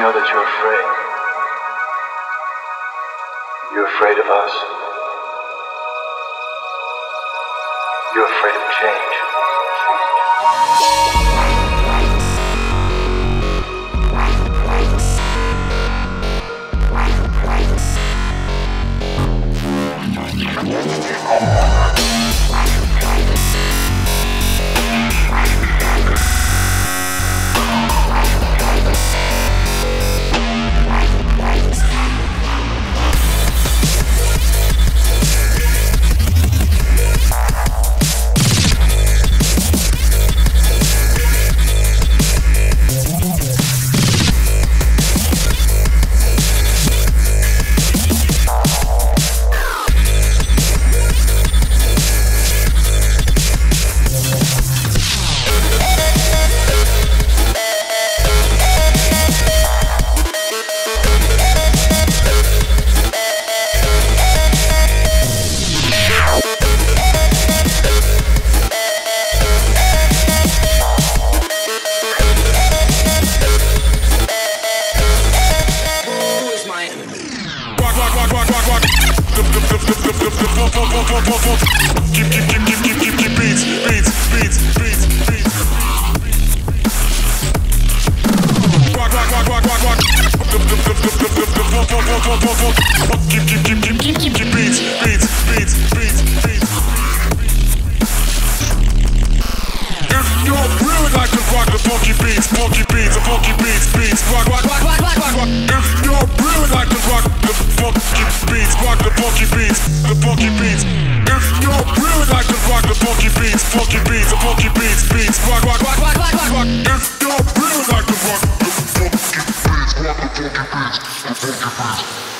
Know that you're afraid. You're afraid of us. You're afraid of change. rock. Keep, keep, keep, keep, keep, keep, keep beats, beats, beats, beats, beats. Rock, rock, rock, rock, rock, rock. Keep, keep, keep, keep, keep, keep, keep beats, beats, beats, beats, beats. If you really like to rock the funky beats, funky beats, funky beats, beats, rock, rock, rock. Funky beats, the funky beats. If you really like to rock the funky beats, funky beats, the funky beats, beats, rock, rock, rock, rock, rock, rock. If you really like to rock the funky beats, rock the funky beats, the funky beats.